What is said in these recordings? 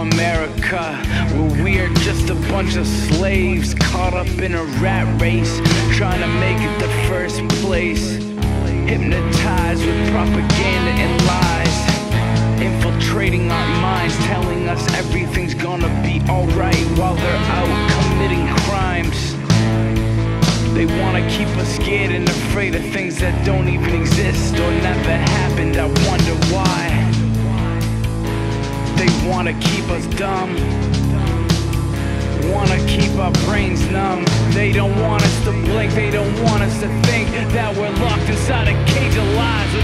America, where we are just a bunch of slaves caught up in a rat race, trying to make it the first place. Hypnotized with propaganda and lies, infiltrating our minds, telling us everything's gonna be alright while they're out committing crimes. They wanna keep us scared and afraid of things that don't even exist or never happened. I wonder why. They wanna keep us dumb. Wanna keep our brains numb. They don't want us to blink. They don't want us to think that we're locked inside a cage of lies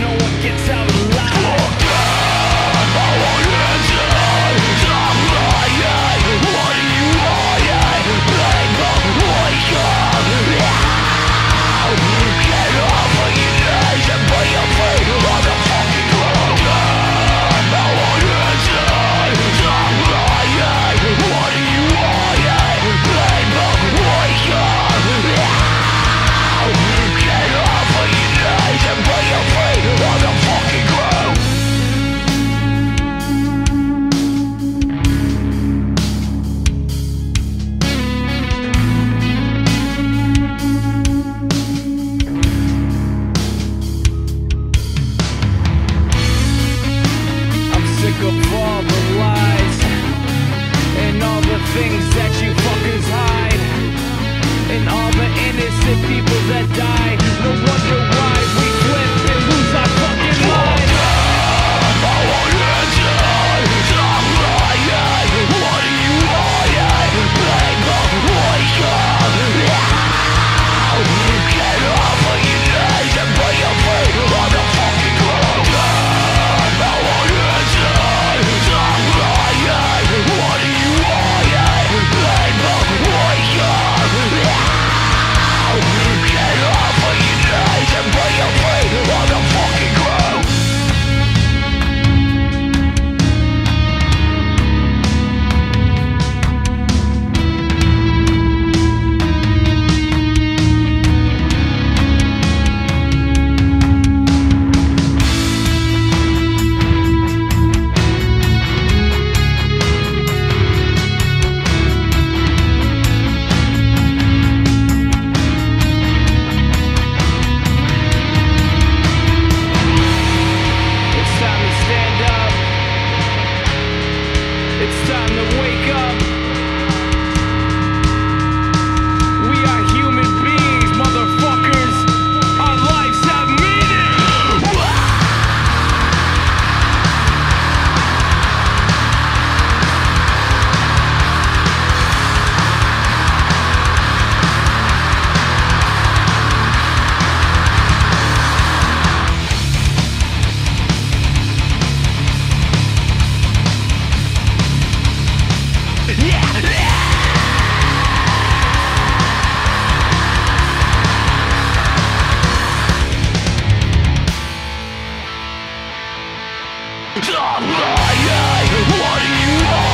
What do you want?